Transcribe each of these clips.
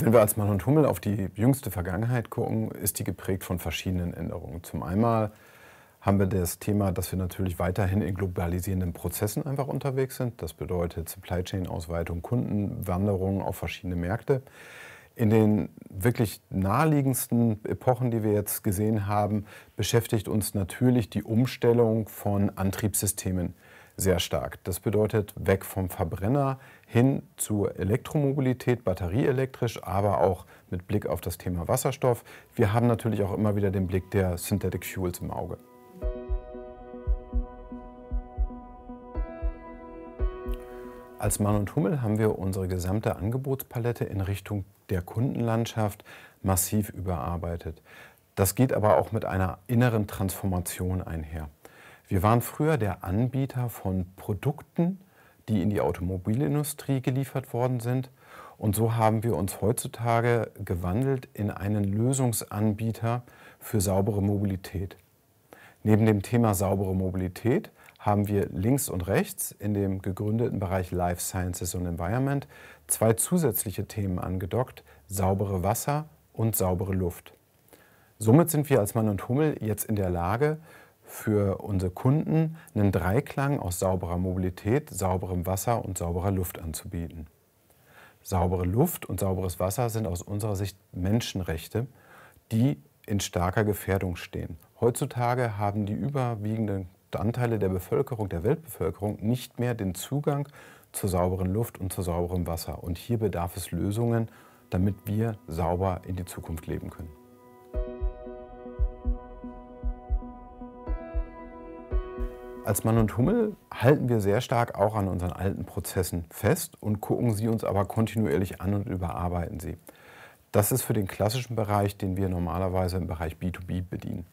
Wenn wir als Mann und Hummel auf die jüngste Vergangenheit gucken, ist die geprägt von verschiedenen Änderungen. Zum einen haben wir das Thema, dass wir natürlich weiterhin in globalisierenden Prozessen einfach unterwegs sind. Das bedeutet Supply Chain Ausweitung, Kundenwanderung auf verschiedene Märkte. In den wirklich naheliegendsten Epochen, die wir jetzt gesehen haben, beschäftigt uns natürlich die Umstellung von Antriebssystemen sehr stark. Das bedeutet weg vom Verbrenner hin zur Elektromobilität, batterieelektrisch, aber auch mit Blick auf das Thema Wasserstoff. Wir haben natürlich auch immer wieder den Blick der Synthetic Fuels im Auge. Als Mann und Hummel haben wir unsere gesamte Angebotspalette in Richtung der Kundenlandschaft massiv überarbeitet. Das geht aber auch mit einer inneren Transformation einher. Wir waren früher der Anbieter von Produkten, die in die Automobilindustrie geliefert worden sind. Und so haben wir uns heutzutage gewandelt in einen Lösungsanbieter für saubere Mobilität. Neben dem Thema saubere Mobilität haben wir links und rechts in dem gegründeten Bereich Life Sciences und Environment zwei zusätzliche Themen angedockt, saubere Wasser und saubere Luft. Somit sind wir als Mann und Hummel jetzt in der Lage, für unsere Kunden einen Dreiklang aus sauberer Mobilität, sauberem Wasser und sauberer Luft anzubieten. Saubere Luft und sauberes Wasser sind aus unserer Sicht Menschenrechte, die in starker Gefährdung stehen. Heutzutage haben die überwiegenden Anteile der Bevölkerung, der Weltbevölkerung, nicht mehr den Zugang zur sauberen Luft und zu sauberem Wasser. Und hier bedarf es Lösungen, damit wir sauber in die Zukunft leben können. Als Mann und Hummel halten wir sehr stark auch an unseren alten Prozessen fest und gucken sie uns aber kontinuierlich an und überarbeiten sie. Das ist für den klassischen Bereich, den wir normalerweise im Bereich B2B bedienen.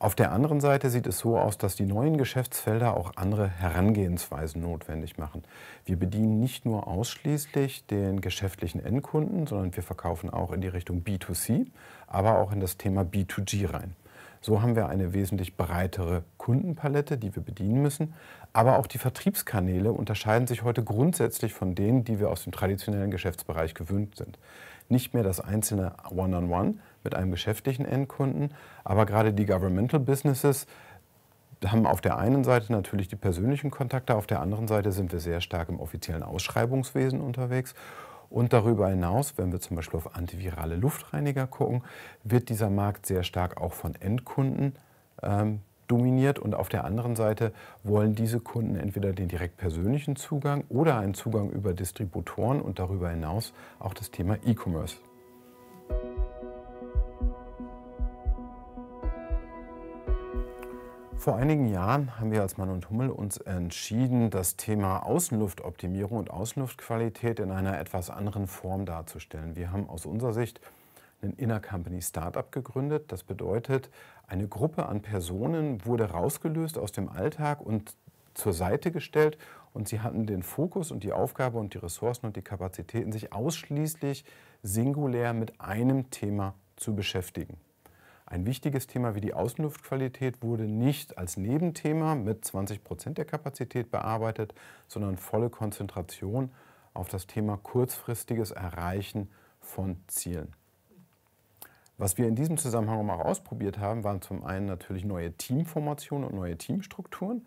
Auf der anderen Seite sieht es so aus, dass die neuen Geschäftsfelder auch andere Herangehensweisen notwendig machen. Wir bedienen nicht nur ausschließlich den geschäftlichen Endkunden, sondern wir verkaufen auch in die Richtung B2C, aber auch in das Thema B2G rein. So haben wir eine wesentlich breitere Kundenpalette, die wir bedienen müssen. Aber auch die Vertriebskanäle unterscheiden sich heute grundsätzlich von denen, die wir aus dem traditionellen Geschäftsbereich gewöhnt sind. Nicht mehr das einzelne One-on-One, -on -One, mit einem geschäftlichen Endkunden. Aber gerade die Governmental Businesses haben auf der einen Seite natürlich die persönlichen Kontakte, auf der anderen Seite sind wir sehr stark im offiziellen Ausschreibungswesen unterwegs. Und darüber hinaus, wenn wir zum Beispiel auf antivirale Luftreiniger gucken, wird dieser Markt sehr stark auch von Endkunden ähm, dominiert. Und auf der anderen Seite wollen diese Kunden entweder den direkt persönlichen Zugang oder einen Zugang über Distributoren und darüber hinaus auch das Thema E-Commerce. Vor einigen Jahren haben wir als Mann und Hummel uns entschieden, das Thema Außenluftoptimierung und Außenluftqualität in einer etwas anderen Form darzustellen. Wir haben aus unserer Sicht ein Inner Company Startup gegründet. Das bedeutet, eine Gruppe an Personen wurde rausgelöst aus dem Alltag und zur Seite gestellt und sie hatten den Fokus und die Aufgabe und die Ressourcen und die Kapazitäten, sich ausschließlich singulär mit einem Thema zu beschäftigen. Ein wichtiges Thema wie die Außenluftqualität wurde nicht als Nebenthema mit 20 Prozent der Kapazität bearbeitet, sondern volle Konzentration auf das Thema kurzfristiges Erreichen von Zielen. Was wir in diesem Zusammenhang auch ausprobiert haben, waren zum einen natürlich neue Teamformationen und neue Teamstrukturen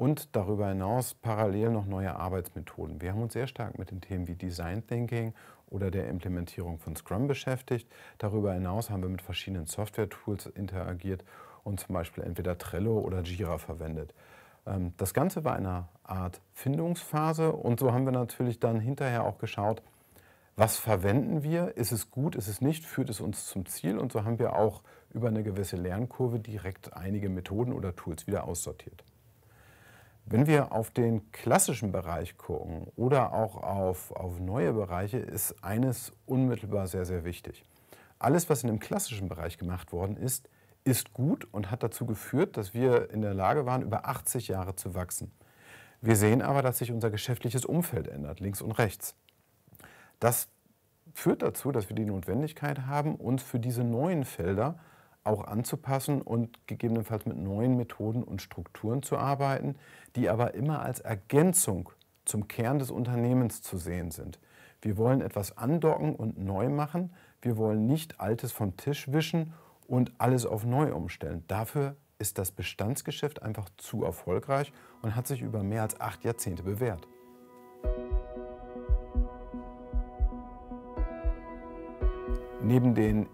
und darüber hinaus parallel noch neue Arbeitsmethoden. Wir haben uns sehr stark mit den Themen wie Design Thinking oder der Implementierung von Scrum beschäftigt. Darüber hinaus haben wir mit verschiedenen Software-Tools interagiert und zum Beispiel entweder Trello oder Jira verwendet. Ähm, das Ganze war eine Art Findungsphase und so haben wir natürlich dann hinterher auch geschaut, was verwenden wir, ist es gut, ist es nicht, führt es uns zum Ziel und so haben wir auch über eine gewisse Lernkurve direkt einige Methoden oder Tools wieder aussortiert. Wenn wir auf den klassischen Bereich gucken oder auch auf, auf neue Bereiche, ist eines unmittelbar sehr, sehr wichtig. Alles, was in dem klassischen Bereich gemacht worden ist, ist gut und hat dazu geführt, dass wir in der Lage waren, über 80 Jahre zu wachsen. Wir sehen aber, dass sich unser geschäftliches Umfeld ändert, links und rechts. Das führt dazu, dass wir die Notwendigkeit haben, uns für diese neuen Felder auch anzupassen und gegebenenfalls mit neuen Methoden und Strukturen zu arbeiten, die aber immer als Ergänzung zum Kern des Unternehmens zu sehen sind. Wir wollen etwas andocken und neu machen. Wir wollen nicht Altes vom Tisch wischen und alles auf neu umstellen. Dafür ist das Bestandsgeschäft einfach zu erfolgreich und hat sich über mehr als acht Jahrzehnte bewährt. Neben den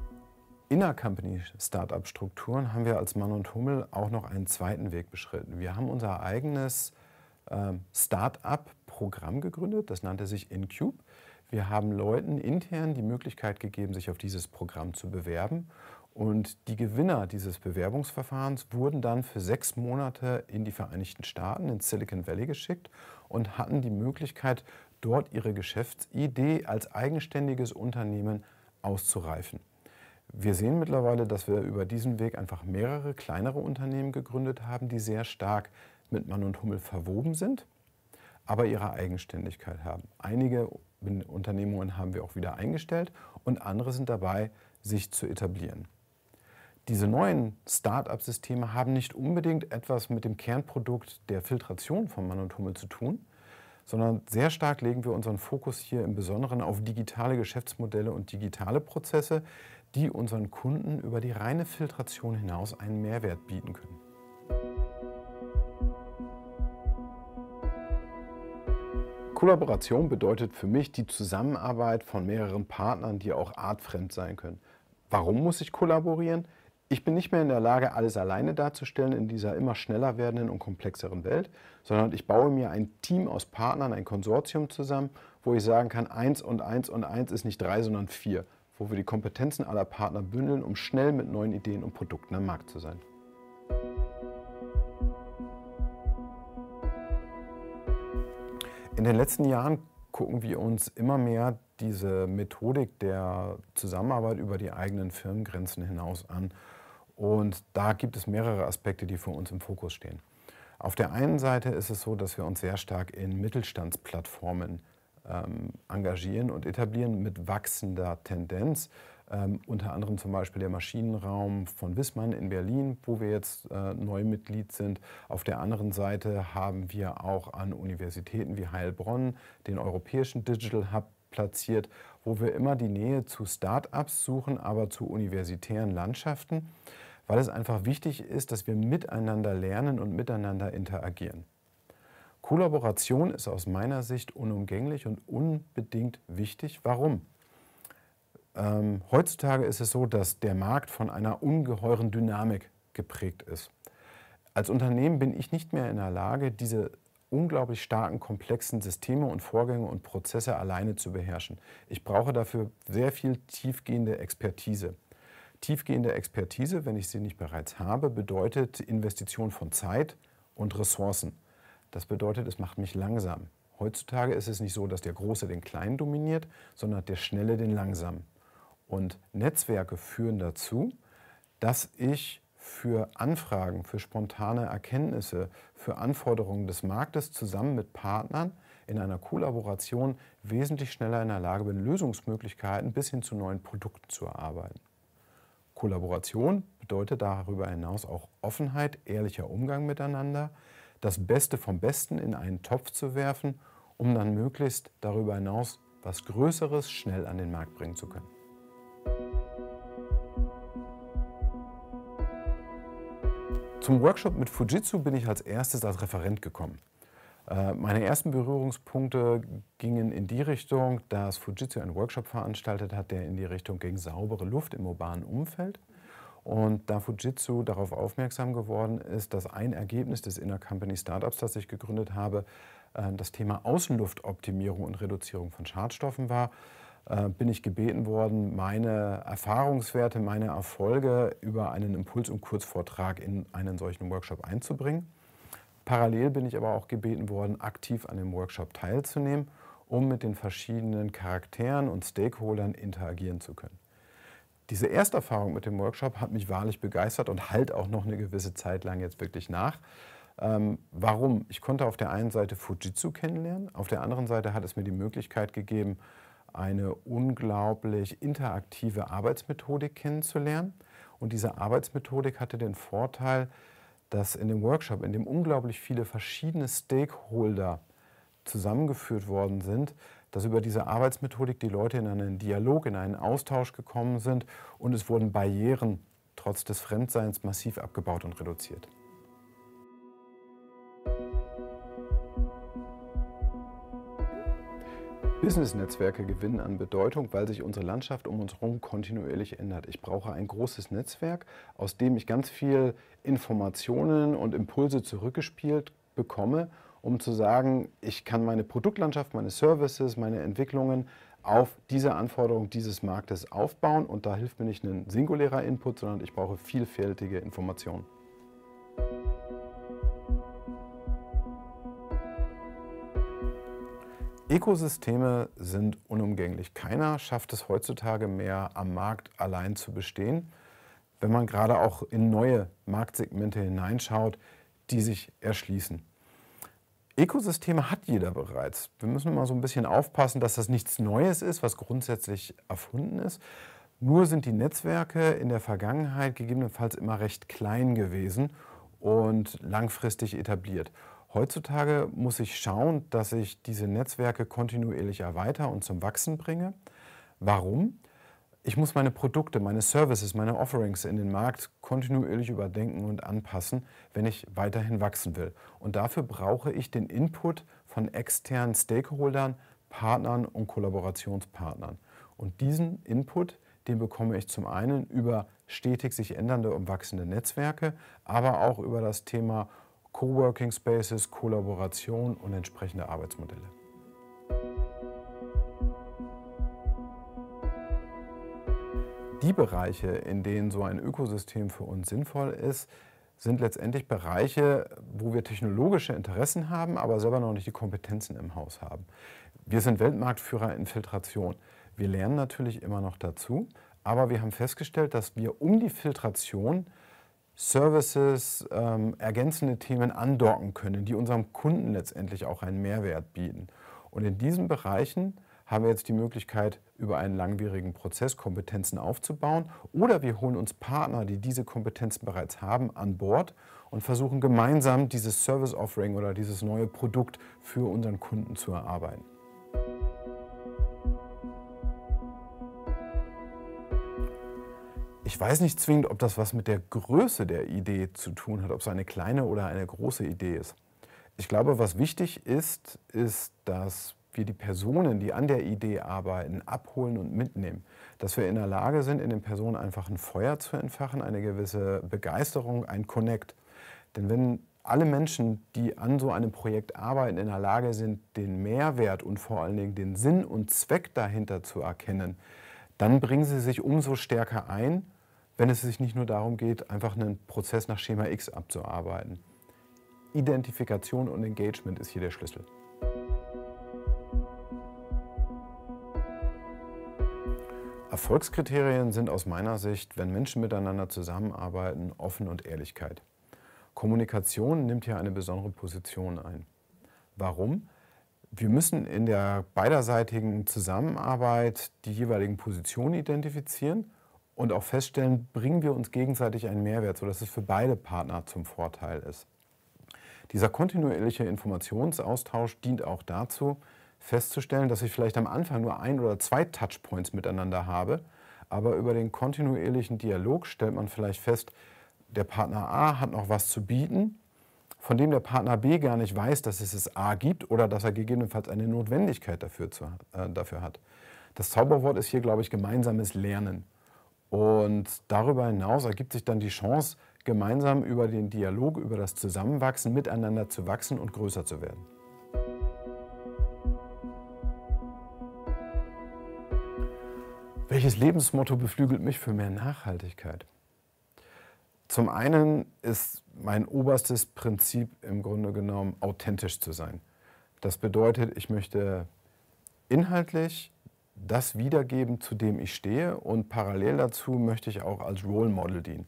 Inner-Company-Startup-Strukturen haben wir als Mann und Hummel auch noch einen zweiten Weg beschritten. Wir haben unser eigenes äh, Startup-Programm gegründet, das nannte sich InCube. Wir haben Leuten intern die Möglichkeit gegeben, sich auf dieses Programm zu bewerben. Und die Gewinner dieses Bewerbungsverfahrens wurden dann für sechs Monate in die Vereinigten Staaten, in Silicon Valley geschickt und hatten die Möglichkeit, dort ihre Geschäftsidee als eigenständiges Unternehmen auszureifen. Wir sehen mittlerweile, dass wir über diesen Weg einfach mehrere kleinere Unternehmen gegründet haben, die sehr stark mit Mann und Hummel verwoben sind, aber ihre Eigenständigkeit haben. Einige Unternehmungen haben wir auch wieder eingestellt und andere sind dabei, sich zu etablieren. Diese neuen Start-up-Systeme haben nicht unbedingt etwas mit dem Kernprodukt der Filtration von Mann und Hummel zu tun, sondern sehr stark legen wir unseren Fokus hier im Besonderen auf digitale Geschäftsmodelle und digitale Prozesse, die unseren Kunden über die reine Filtration hinaus einen Mehrwert bieten können. Kollaboration bedeutet für mich die Zusammenarbeit von mehreren Partnern, die auch artfremd sein können. Warum muss ich kollaborieren? Ich bin nicht mehr in der Lage, alles alleine darzustellen in dieser immer schneller werdenden und komplexeren Welt, sondern ich baue mir ein Team aus Partnern, ein Konsortium zusammen, wo ich sagen kann, eins und eins und eins ist nicht drei, sondern vier, wo wir die Kompetenzen aller Partner bündeln, um schnell mit neuen Ideen und Produkten am Markt zu sein. In den letzten Jahren gucken wir uns immer mehr diese Methodik der Zusammenarbeit über die eigenen Firmengrenzen hinaus an. Und da gibt es mehrere Aspekte, die für uns im Fokus stehen. Auf der einen Seite ist es so, dass wir uns sehr stark in Mittelstandsplattformen ähm, engagieren und etablieren mit wachsender Tendenz. Ähm, unter anderem zum Beispiel der Maschinenraum von Wissmann in Berlin, wo wir jetzt äh, neu Mitglied sind. Auf der anderen Seite haben wir auch an Universitäten wie Heilbronn den Europäischen Digital Hub platziert, wo wir immer die Nähe zu Start-ups suchen, aber zu universitären Landschaften, weil es einfach wichtig ist, dass wir miteinander lernen und miteinander interagieren. Kollaboration ist aus meiner Sicht unumgänglich und unbedingt wichtig. Warum? Ähm, heutzutage ist es so, dass der Markt von einer ungeheuren Dynamik geprägt ist. Als Unternehmen bin ich nicht mehr in der Lage, diese unglaublich starken, komplexen Systeme und Vorgänge und Prozesse alleine zu beherrschen. Ich brauche dafür sehr viel tiefgehende Expertise. Tiefgehende Expertise, wenn ich sie nicht bereits habe, bedeutet Investition von Zeit und Ressourcen. Das bedeutet, es macht mich langsam. Heutzutage ist es nicht so, dass der Große den Kleinen dominiert, sondern der Schnelle den Langsamen. Und Netzwerke führen dazu, dass ich für Anfragen, für spontane Erkenntnisse, für Anforderungen des Marktes zusammen mit Partnern in einer Kollaboration wesentlich schneller in der Lage bin, Lösungsmöglichkeiten bis hin zu neuen Produkten zu erarbeiten. Kollaboration bedeutet darüber hinaus auch Offenheit, ehrlicher Umgang miteinander, das Beste vom Besten in einen Topf zu werfen, um dann möglichst darüber hinaus was Größeres schnell an den Markt bringen zu können. Zum Workshop mit Fujitsu bin ich als erstes als Referent gekommen. Äh, meine ersten Berührungspunkte gingen in die Richtung, dass Fujitsu einen Workshop veranstaltet hat, der in die Richtung ging saubere Luft im urbanen Umfeld. Und da Fujitsu darauf aufmerksam geworden ist, dass ein Ergebnis des Inner Company Startups, das ich gegründet habe, äh, das Thema Außenluftoptimierung und Reduzierung von Schadstoffen war, äh, bin ich gebeten worden, meine Erfahrungswerte, meine Erfolge über einen Impuls- und Kurzvortrag in einen solchen Workshop einzubringen. Parallel bin ich aber auch gebeten worden, aktiv an dem Workshop teilzunehmen, um mit den verschiedenen Charakteren und Stakeholdern interagieren zu können. Diese Ersterfahrung mit dem Workshop hat mich wahrlich begeistert und halt auch noch eine gewisse Zeit lang jetzt wirklich nach. Ähm, warum? Ich konnte auf der einen Seite Fujitsu kennenlernen, auf der anderen Seite hat es mir die Möglichkeit gegeben, eine unglaublich interaktive Arbeitsmethodik kennenzulernen. Und diese Arbeitsmethodik hatte den Vorteil, dass in dem Workshop, in dem unglaublich viele verschiedene Stakeholder zusammengeführt worden sind, dass über diese Arbeitsmethodik die Leute in einen Dialog, in einen Austausch gekommen sind und es wurden Barrieren trotz des Fremdseins massiv abgebaut und reduziert. Business-Netzwerke gewinnen an Bedeutung, weil sich unsere Landschaft um uns herum kontinuierlich ändert. Ich brauche ein großes Netzwerk, aus dem ich ganz viel Informationen und Impulse zurückgespielt bekomme, um zu sagen, ich kann meine Produktlandschaft, meine Services, meine Entwicklungen auf diese Anforderung dieses Marktes aufbauen. Und da hilft mir nicht ein singulärer Input, sondern ich brauche vielfältige Informationen. Ökosysteme sind unumgänglich. Keiner schafft es heutzutage mehr, am Markt allein zu bestehen. Wenn man gerade auch in neue Marktsegmente hineinschaut, die sich erschließen. Ökosysteme hat jeder bereits. Wir müssen mal so ein bisschen aufpassen, dass das nichts Neues ist, was grundsätzlich erfunden ist. Nur sind die Netzwerke in der Vergangenheit gegebenenfalls immer recht klein gewesen und langfristig etabliert. Heutzutage muss ich schauen, dass ich diese Netzwerke kontinuierlich erweitere und zum Wachsen bringe. Warum? Ich muss meine Produkte, meine Services, meine Offerings in den Markt kontinuierlich überdenken und anpassen, wenn ich weiterhin wachsen will. Und dafür brauche ich den Input von externen Stakeholdern, Partnern und Kollaborationspartnern. Und diesen Input, den bekomme ich zum einen über stetig sich ändernde und wachsende Netzwerke, aber auch über das Thema Coworking Spaces, Kollaboration und entsprechende Arbeitsmodelle. Die Bereiche, in denen so ein Ökosystem für uns sinnvoll ist, sind letztendlich Bereiche, wo wir technologische Interessen haben, aber selber noch nicht die Kompetenzen im Haus haben. Wir sind Weltmarktführer in Filtration. Wir lernen natürlich immer noch dazu, aber wir haben festgestellt, dass wir um die Filtration Services, ähm, ergänzende Themen andocken können, die unserem Kunden letztendlich auch einen Mehrwert bieten. Und in diesen Bereichen haben wir jetzt die Möglichkeit, über einen langwierigen Prozess Kompetenzen aufzubauen oder wir holen uns Partner, die diese Kompetenzen bereits haben, an Bord und versuchen gemeinsam dieses Service Offering oder dieses neue Produkt für unseren Kunden zu erarbeiten. Ich weiß nicht zwingend, ob das was mit der Größe der Idee zu tun hat, ob es eine kleine oder eine große Idee ist. Ich glaube, was wichtig ist, ist, dass wir die Personen, die an der Idee arbeiten, abholen und mitnehmen. Dass wir in der Lage sind, in den Personen einfach ein Feuer zu entfachen, eine gewisse Begeisterung, ein Connect. Denn wenn alle Menschen, die an so einem Projekt arbeiten, in der Lage sind, den Mehrwert und vor allen Dingen den Sinn und Zweck dahinter zu erkennen, dann bringen sie sich umso stärker ein wenn es sich nicht nur darum geht, einfach einen Prozess nach Schema X abzuarbeiten. Identifikation und Engagement ist hier der Schlüssel. Erfolgskriterien sind aus meiner Sicht, wenn Menschen miteinander zusammenarbeiten, Offen und Ehrlichkeit. Kommunikation nimmt hier eine besondere Position ein. Warum? Wir müssen in der beiderseitigen Zusammenarbeit die jeweiligen Positionen identifizieren und auch feststellen, bringen wir uns gegenseitig einen Mehrwert, sodass es für beide Partner zum Vorteil ist. Dieser kontinuierliche Informationsaustausch dient auch dazu, festzustellen, dass ich vielleicht am Anfang nur ein oder zwei Touchpoints miteinander habe, aber über den kontinuierlichen Dialog stellt man vielleicht fest, der Partner A hat noch was zu bieten, von dem der Partner B gar nicht weiß, dass es es A gibt oder dass er gegebenenfalls eine Notwendigkeit dafür, zu, äh, dafür hat. Das Zauberwort ist hier, glaube ich, gemeinsames Lernen. Und darüber hinaus ergibt sich dann die Chance, gemeinsam über den Dialog, über das Zusammenwachsen, miteinander zu wachsen und größer zu werden. Welches Lebensmotto beflügelt mich für mehr Nachhaltigkeit? Zum einen ist mein oberstes Prinzip im Grunde genommen authentisch zu sein. Das bedeutet, ich möchte inhaltlich das wiedergeben, zu dem ich stehe und parallel dazu möchte ich auch als Role Model dienen.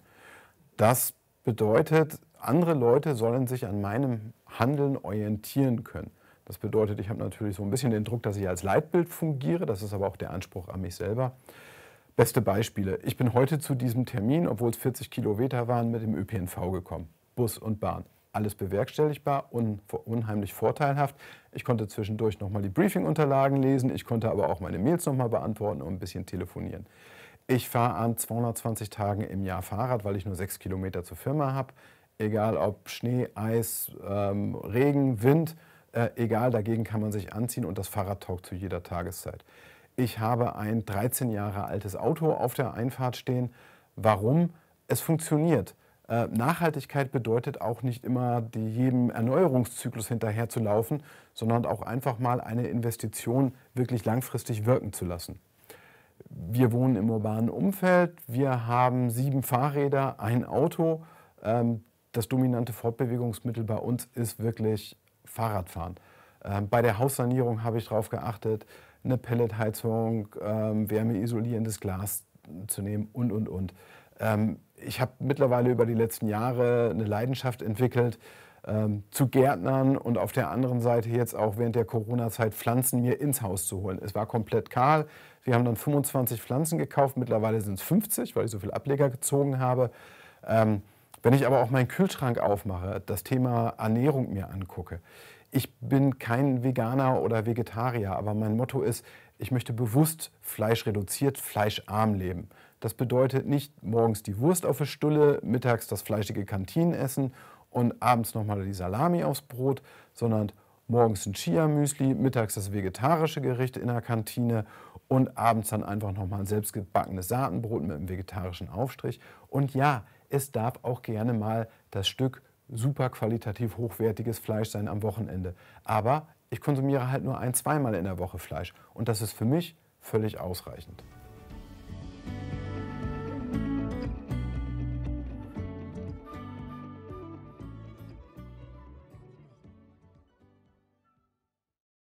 Das bedeutet, andere Leute sollen sich an meinem Handeln orientieren können. Das bedeutet, ich habe natürlich so ein bisschen den Druck, dass ich als Leitbild fungiere. Das ist aber auch der Anspruch an mich selber. Beste Beispiele. Ich bin heute zu diesem Termin, obwohl es 40 Kilometer waren, mit dem ÖPNV gekommen. Bus und Bahn. Alles bewerkstelligbar und unheimlich vorteilhaft. Ich konnte zwischendurch nochmal die Briefing-Unterlagen lesen, ich konnte aber auch meine Mails nochmal beantworten und ein bisschen telefonieren. Ich fahre an 220 Tagen im Jahr Fahrrad, weil ich nur sechs Kilometer zur Firma habe. Egal ob Schnee, Eis, ähm, Regen, Wind, äh, egal, dagegen kann man sich anziehen und das Fahrrad taugt zu jeder Tageszeit. Ich habe ein 13 Jahre altes Auto auf der Einfahrt stehen. Warum? Es funktioniert. Äh, Nachhaltigkeit bedeutet auch nicht immer, jedem Erneuerungszyklus hinterherzulaufen, sondern auch einfach mal eine Investition wirklich langfristig wirken zu lassen. Wir wohnen im urbanen Umfeld, wir haben sieben Fahrräder, ein Auto. Ähm, das dominante Fortbewegungsmittel bei uns ist wirklich Fahrradfahren. Ähm, bei der Haussanierung habe ich darauf geachtet, eine Pelletheizung, ähm, wärmeisolierendes Glas zu nehmen und, und, und. Ich habe mittlerweile über die letzten Jahre eine Leidenschaft entwickelt ähm, zu Gärtnern und auf der anderen Seite jetzt auch während der Corona-Zeit Pflanzen mir ins Haus zu holen. Es war komplett kahl. Wir haben dann 25 Pflanzen gekauft. Mittlerweile sind es 50, weil ich so viele Ableger gezogen habe. Ähm, wenn ich aber auch meinen Kühlschrank aufmache, das Thema Ernährung mir angucke. Ich bin kein Veganer oder Vegetarier, aber mein Motto ist, ich möchte bewusst fleischreduziert, fleischarm leben. Das bedeutet nicht morgens die Wurst auf der Stulle, mittags das fleischige Kantinenessen und abends nochmal die Salami aufs Brot, sondern morgens ein Chia-Müsli, mittags das vegetarische Gericht in der Kantine und abends dann einfach nochmal ein selbstgebackenes Saatenbrot mit einem vegetarischen Aufstrich. Und ja, es darf auch gerne mal das Stück super qualitativ hochwertiges Fleisch sein am Wochenende. Aber ich konsumiere halt nur ein, zweimal in der Woche Fleisch und das ist für mich völlig ausreichend.